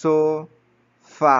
sofa